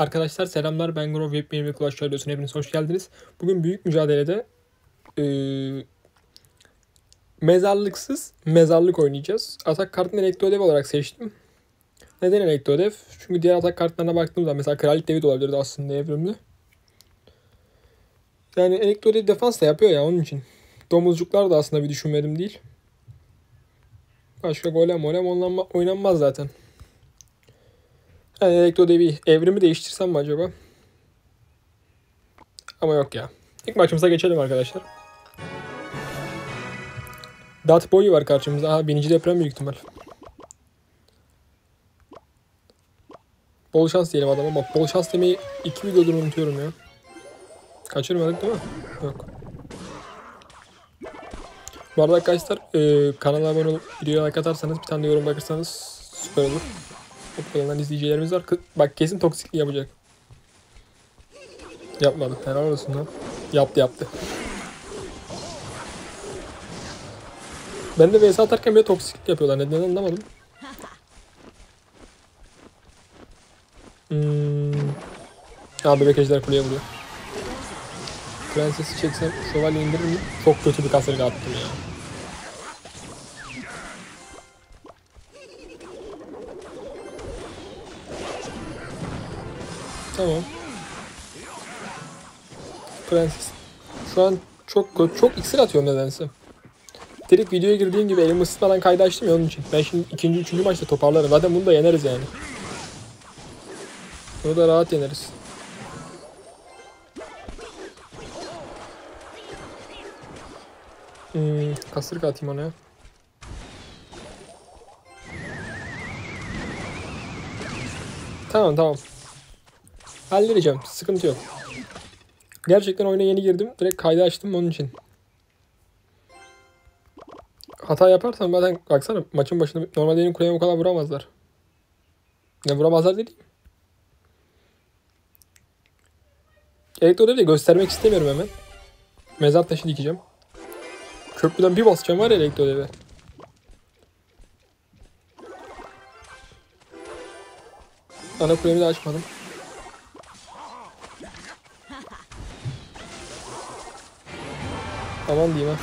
Arkadaşlar selamlar ben Grove Web ve Clash Royale'sine hepiniz hoş geldiniz. Bugün büyük mücadelede eee, mezarlıksız mezarlık oynayacağız. Atak kartını elektrodev olarak seçtim. Neden elektrodev? Çünkü diğer atak kartlarına baktığımda mesela Kraliyet Devi de olabilirdi aslında evrimli. Yani elektrodev defans da yapıyor ya onun için. Domuzcuklar da aslında bir düşünmedim değil. Başka golem oynanma- oynanmaz zaten. Yani elektrodevi evrimi değiştirsem mi acaba? Ama yok ya. İlk maçımıza geçelim arkadaşlar. Dat boyu var karşımızda. Aha binici deprem büyük ihtimal. Bol şans diyelim adama. Bak bol şans demeyi iki videodur unutuyorum ya. Kaçırmadık değil mi? Yok. Bu arada arkadaşlar e, kanala abone olup videoya like atarsanız bir tane yorum bırakırsanız süper olur. Kanaldan izleyicilerimiz var. Bak kesin toksikli yapacak. Yapmadı. Helal olsun lan. Yaptı yaptı. Ben de vs atarken bile toksiklik yapıyorlar. Neden anlamadım. Hmm. Aa bebek ejder kuleye vuruyor. Prensesi çeksem şövalye indirir mi? Çok kötü bir kasırga attım ya. Tamam. Prenses. Şu an çok çok iksir atıyorum nedense. Direkt videoya girdiğim gibi elimi ısıtmadan kaydı açtım ya onun için. Ben şimdi ikinci, üçüncü maçta toparlarım. Zaten bunu da yeneriz yani. Bunu da rahat yeneriz. Hmm, kasırga atayım ona ya. Tamam tamam. Halledeceğim. Sıkıntı yok. Gerçekten oyuna yeni girdim. Direkt kaydı açtım onun için. Hata yaparsam zaten baksana maçın başında normalde benim kuleye o kadar vuramazlar. Ne vuramazlar dediğim. Elektrodevi de göstermek istemiyorum hemen. Mezar taşı dikeceğim. Köprüden bir basacağım var ya elektrodevi. Ana kulemi de açmadım. Aman diyeyim ha.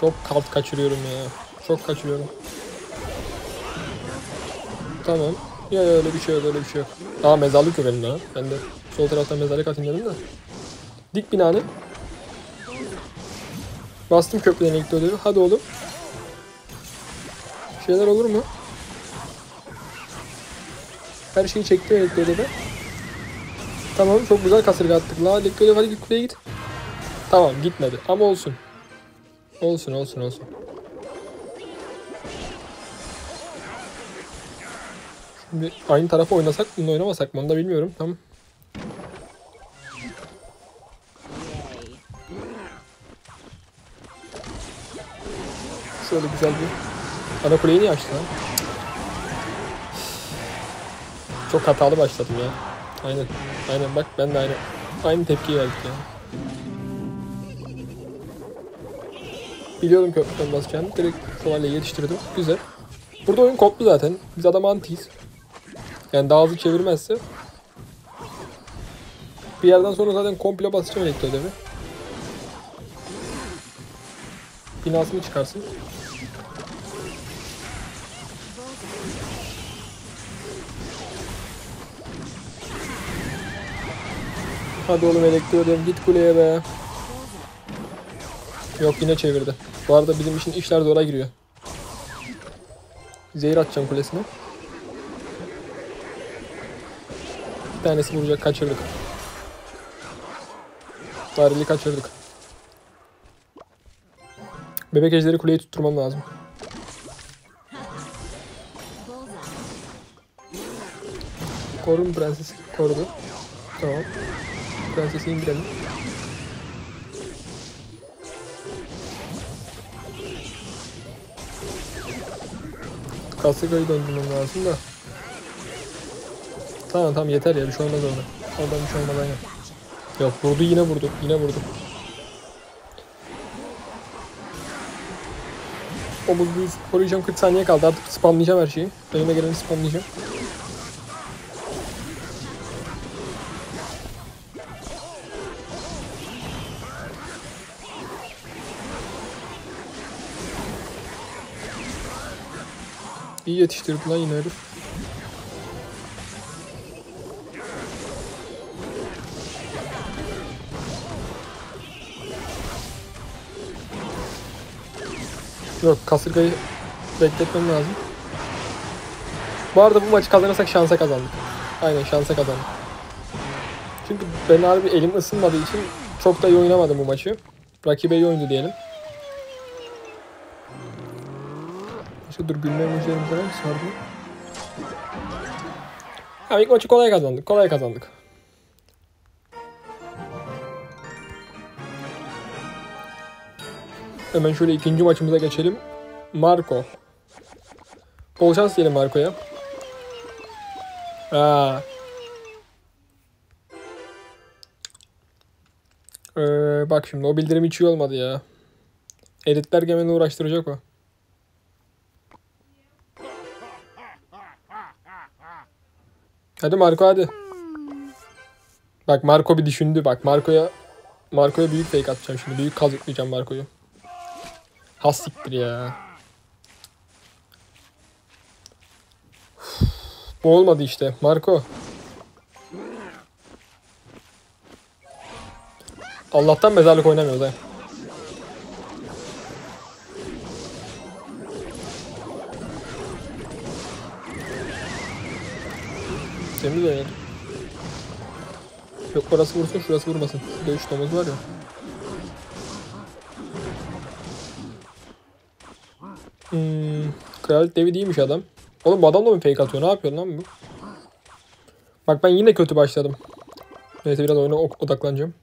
Çok kalt kaçırıyorum ya. Çok kaçırıyorum. Tamam. Ya öyle bir şey yok öyle bir şey yok. Aa mezarlık yok elimde ha. Ben de sol taraftan mezarlık atayım dedim de. Dik binanı. Bastım köprüden ilk ödevi. Hadi oğlum. Şeyler olur mu? Her şeyi çekti ilk ödevi. Tamam çok güzel kasırga attık. La ilk ödevi hadi git kuleye git. Tamam gitmedi ama olsun. Olsun olsun olsun. Şimdi aynı tarafa oynasak mı oynamasak mı onu da bilmiyorum. Tamam. Şöyle güzel bir ana kuleyi niye açtı lan? Çok hatalı başladım ya. Aynen. Aynen bak ben de aynı. Aynı tepkiyi verdik ya. Biliyordum köprüden basacağını. Direkt şövalye yetiştirdim. Güzel. Burada oyun koptu zaten. Biz adam antiyiz. Yani daha hızlı çevirmezse. Bir yerden sonra zaten komple basacağım elektrodevi. Binasını çıkarsın. Hadi oğlum elektrodev git kuleye be. Yok yine çevirdi. Bu arada bizim için işler zora giriyor. Zehir atacağım kulesine. Bir tanesi vuracak kaçırdık. Darili kaçırdık. Bebek ejderi kuleyi tutturmam lazım. Korun prensesi. Korudu. Tamam. Prensesi indirelim. Kasıkayı döndürmem lazım da. Tamam tamam yeter ya bir şey olmaz orada. Oradan bir şey olmaz aynen. Yok vurdu yine vurdu. Yine vurdu. O buzluğu koruyacağım 40 saniye kaldı artık spamlayacağım her şeyi. Önüme geleni spamlayacağım. İyi yetiştirdi lan yine herif. Yok kasırgayı bekletmem lazım. Bu arada bu maçı kazanırsak şansa kazandık. Aynen şansa kazandık. Çünkü ben harbi elim ısınmadığı için çok da iyi oynamadım bu maçı. Rakibe iyi oyundu diyelim. İşte dur gülme emojilerimiz var mı? Sardı. Ha ilk maçı kolay kazandık. Kolay kazandık. Hemen şöyle ikinci maçımıza geçelim. Marco. Bol şans diyelim Marco'ya. Aa. Ee, bak şimdi o bildirim hiç iyi olmadı ya. Editler gemini uğraştıracak o. Hadi Marco hadi. Bak Marco bir düşündü bak Marco'ya Marco'ya büyük fake atacağım şimdi. Büyük kazıklayacağım Marco'yu. Has siktir ya. Bu olmadı işte. Marco. Allah'tan mezarlık oynamıyoruz ha. Temiz oynadı. Yok orası vursun şurası vurmasın. Şurada 3 domuz var ya. Hmm, Kraliyet devi değilmiş adam. Oğlum bu adam da mı fake atıyor? Ne yapıyor lan bu? Bak ben yine kötü başladım. Neyse biraz oyuna odaklanacağım.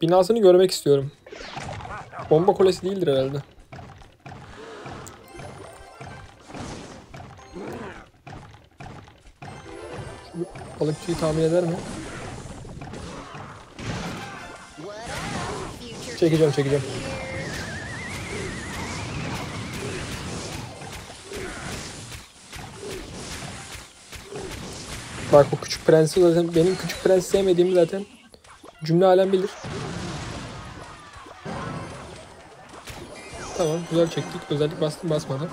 Binasını görmek istiyorum. Bomba kulesi değildir herhalde. Balıkçıyı tahmin eder mi? Çekeceğim çekeceğim. Bak bu küçük prensi zaten benim küçük prens sevmediğimi zaten cümle alem bilir. Tamam güzel çektik. Özellik bastım basmadı.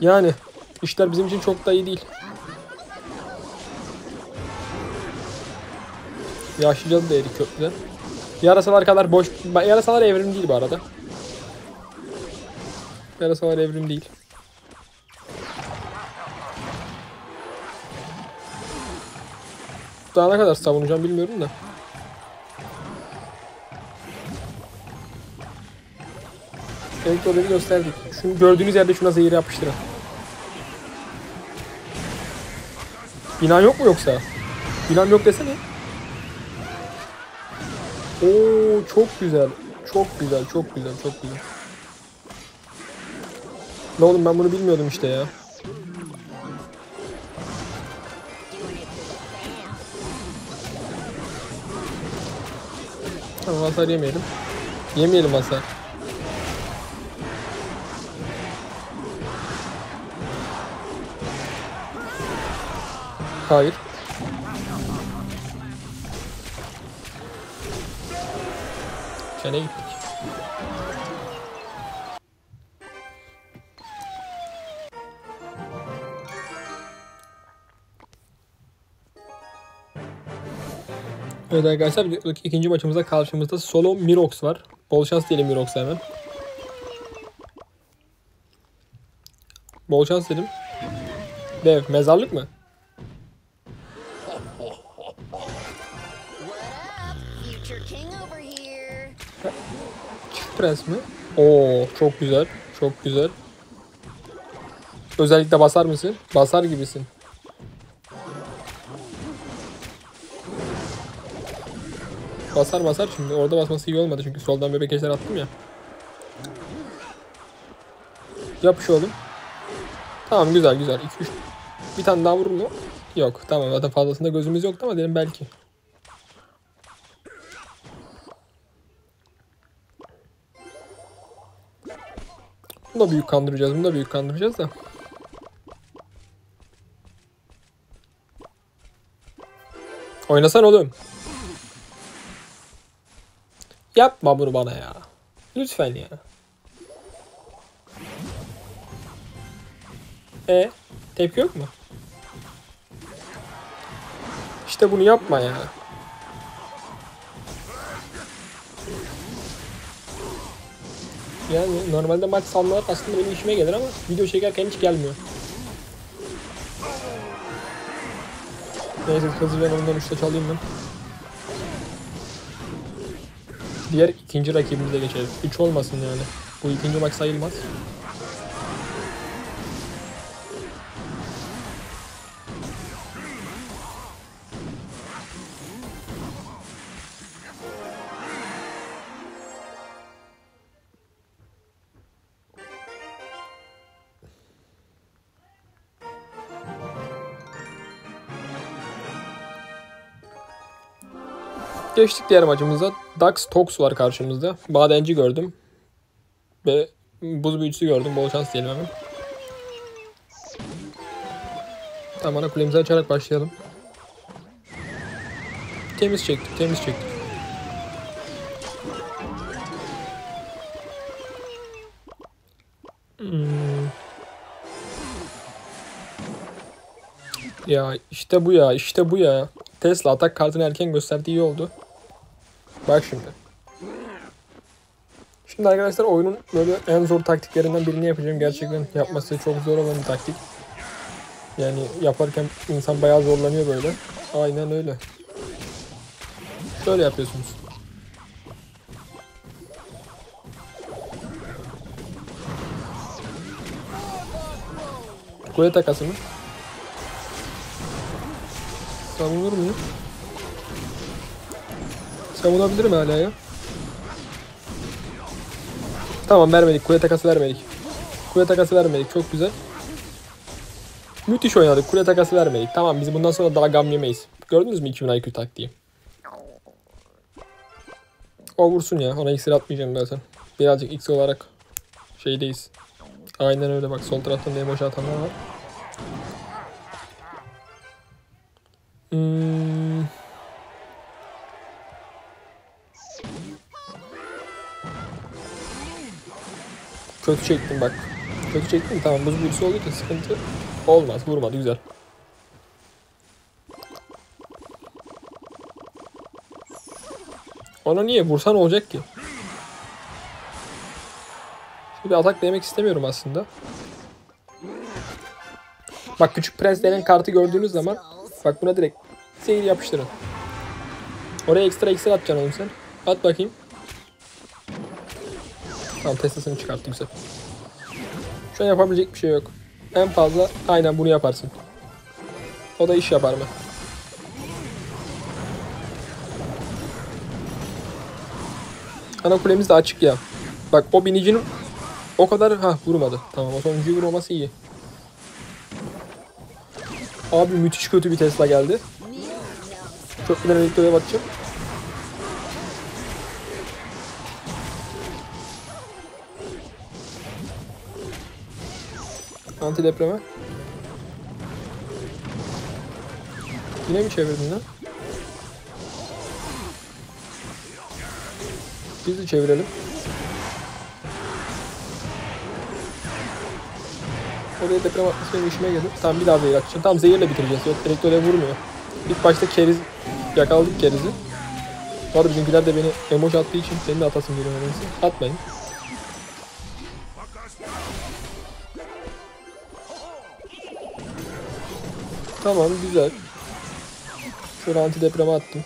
Yani işler bizim için çok da iyi değil. Yaşlıcalı da erik köprüden. Yarasalar kadar boş... Yarasalar evrim değil bu arada. Yarasalar evrim değil. Daha ne kadar savunacağım bilmiyorum da. Evet orayı gösterdik. Şunu gördüğünüz yerde şuna zehir yapıştırın. Bina yok mu yoksa? Binam yok desene. Oo çok güzel. Çok güzel, çok güzel, çok güzel. Ne oğlum ben bunu bilmiyordum işte ya. Tamam hasar yemeyelim. Yemeyelim hasar. Hayır. Çene gittik. Evet arkadaşlar ikinci maçımızda karşımızda solo Mirox var. Bol şans diyelim Mirox'a hemen. Bol şans dedim. Dev mezarlık mı? Çift prens mi? Oo çok güzel. Çok güzel. Özellikle basar mısın? Basar gibisin. Basar basar şimdi. Orada basması iyi olmadı çünkü soldan bebek ejder attım ya. Yapış oğlum. Tamam güzel güzel. 2 3 bir tane daha vurur mu? Yok. Tamam zaten fazlasında gözümüz yoktu ama dedim belki. Da büyük kandıracağız. Bunu da büyük kandıracağız da. Oynasan oğlum. Yapma bunu bana ya. Lütfen ya. E tepki yok mu? İşte bunu yapma ya. Yani normalde maç salmalar aslında benim işime gelir ama video çekerken hiç gelmiyor. Neyse hızlıca ondan uçta çalayım ben. Diğer ikinci rakibimize geçelim. 3 olmasın yani. Bu ikinci maç sayılmaz. Geçtik diğer maçımıza. Dax Tox var karşımızda. Madenci gördüm. Ve buz büyücüsü gördüm. Bol şans diyelim hemen. Tamam ana kulemizi açarak başlayalım. Temiz çektik, temiz çektik. Hmm. Ya işte bu ya, işte bu ya. Tesla atak kartını erken gösterdi iyi oldu. Bak şimdi. Şimdi arkadaşlar oyunun böyle en zor taktiklerinden birini yapacağım. Gerçekten yapması çok zor olan bir taktik. Yani yaparken insan bayağı zorlanıyor böyle. Aynen öyle. Şöyle yapıyorsunuz. Kule takası mı? Savunur muyum? Savunabilirim hala ya. Tamam vermedik. Kule takası vermedik. Kule takası vermedik. Çok güzel. Müthiş oynadık. Kule takası vermedik. Tamam biz bundan sonra daha gam yemeyiz. Gördünüz mü 2000 IQ taktiği? O vursun ya. Ona iksir atmayacağım zaten. Birazcık X olarak şeydeyiz. Aynen öyle bak sol taraftan da emoji atanlar var. Hmm. Kötü çektim bak. Kötü çektim tamam buz büyüsü olduğu için sıkıntı olmaz. Vurmadı güzel. Ona niye? Vursan olacak ki. Şimdi bir atak denemek istemiyorum aslında. Bak küçük prens denen kartı gördüğünüz zaman bak buna direkt zehir yapıştırın. Oraya ekstra ekstra atacaksın oğlum sen. At bakayım. Tamam testasını çıkarttı güzel. Şu an yapabilecek bir şey yok. En fazla aynen bunu yaparsın. O da iş yapar mı? Ana kulemiz de açık ya. Bak o binicinin o kadar ha vurmadı. Tamam o sonuncuyu vurmaması iyi. Abi müthiş kötü bir Tesla geldi. Çok güzel elektroya bakacağım. Anti depreme. Yine mi çevirdin lan? Biz de çevirelim. Oraya deprem atması benim işime gelir. Tamam bir daha zehir atacağım. Tamam zehirle bitireceğiz. Yok elektrole vurmuyor. İlk başta keriz yakaladık kerizi. Arada bizimkiler de beni emoji attığı için senin de atasın geliyor nedense. Atmayın. Tamam güzel. Şöyle antidepreme attım.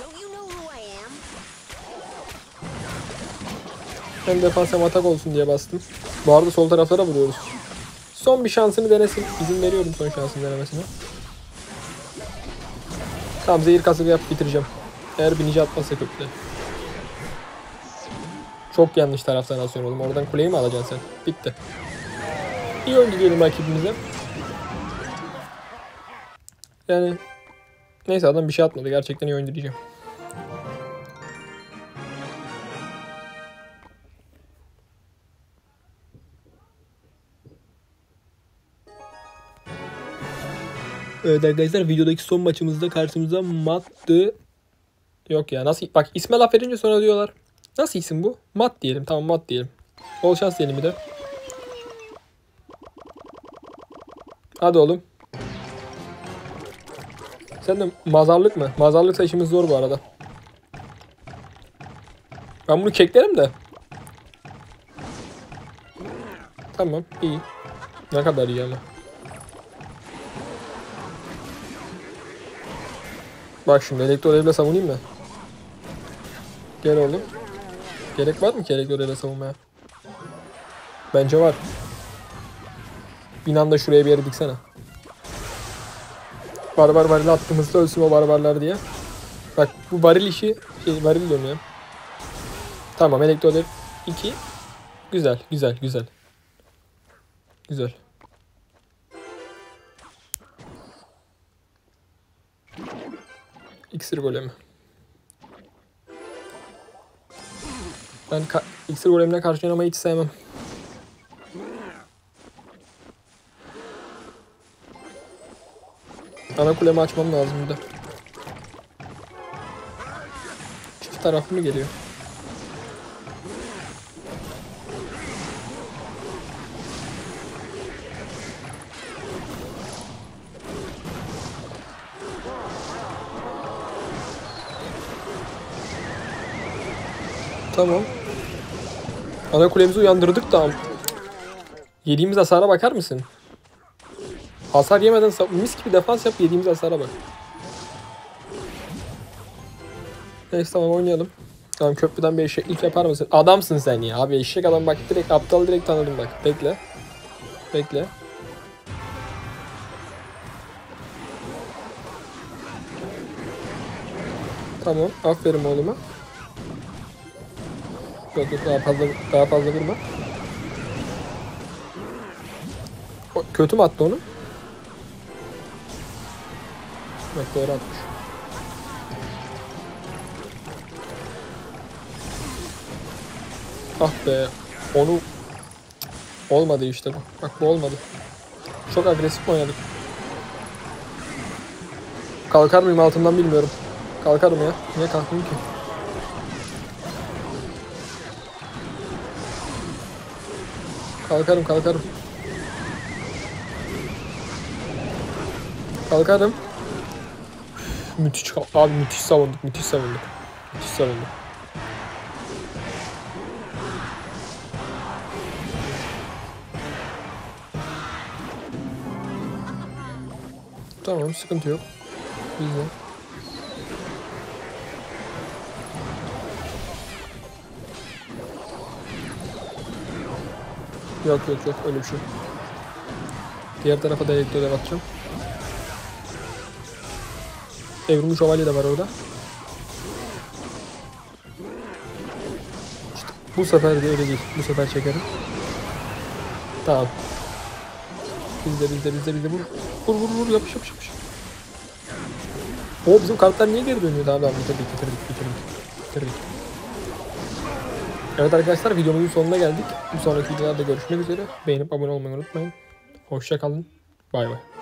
Um? Hem defans hem atak olsun diye bastım. Bu arada sol taraflara vuruyoruz. Son bir şansını denesin. İzin veriyorum son şansını denemesine. Tamam zehir kasığı yap bitireceğim. Eğer binici atmazsa kökle. Çok yanlış taraftan asıyorsun oğlum. Oradan kuleyi mi alacaksın sen? Bitti. İyi oyuncu diyelim rakibimize. Yani neyse adam bir şey atmadı. Gerçekten iyi oyuncu diyeceğim. Evet arkadaşlar videodaki son maçımızda karşımıza Matt'ı Yok ya nasıl bak isme laf verince sonra diyorlar. Nasıl isim bu? Mat diyelim tamam mat diyelim. Bol şans diyelim bir de. Hadi oğlum. Sen de mazarlık mı? Mazarlıksa işimiz zor bu arada. Ben bunu keklerim de. Tamam iyi. Ne kadar iyi ama. Bak şimdi elektrolevle savunayım mı? Gel oğlum. Gerek var mı ki elektrolevle savunmaya? Bence var. Binan da şuraya bir yere diksene. Barbar varil attığımızda ölsün o barbarlar diye. Bak bu varil işi şey, varil dönüyor. Tamam elektrolev 2. Güzel güzel güzel. Güzel. İksir golemi. Ben ka- iksir golemine karşı oynamayı hiç sevmem. Ana kulemi açmam lazım bir de. Çift taraflı mı geliyor? Tamam. Ana kulemizi uyandırdık da. Yediğimiz hasara bakar mısın? Hasar yemeden mis gibi defans yap yediğimiz hasara bak. Neyse tamam oynayalım. Tamam köprüden bir eşeklik yapar mısın? Adamsın sen ya abi eşek adam bak direkt aptal direkt tanıdım bak. Bekle. Bekle. Tamam aferin oğluma. Yok yok daha fazla daha fazla vurma. Kötü mü attı onu? Doğru atmış. Ah be. Onu olmadı işte bu. Bak bu olmadı. Çok agresif oynadık. Kalkar mıyım altından bilmiyorum. Kalkarım ya. Niye kalkmayayım ki? Kalkarım kalkarım. Kalkarım. Müthiş kal- abi müthiş savunduk müthiş savunduk. Müthiş savunduk. Tamam sıkıntı yok. Bizde. Yok yok yok öyle bir şey. Diğer tarafa da elektrodev atacağım. Evrimli şövalye de var orada. İşte bu sefer de öyle değil. Bu sefer çekerim. Tamam. Bizde bizde bizde bizde vur. Vur vur vur yapış yapış yapış. O bizim kartlar niye geri dönüyor abi? Tamam bitirdik bitirdik bitirdik. bitirdik. Evet arkadaşlar videomuzun sonuna geldik. Bir sonraki videolarda görüşmek üzere. Beğenip abone olmayı unutmayın. Hoşça kalın. Bay bay.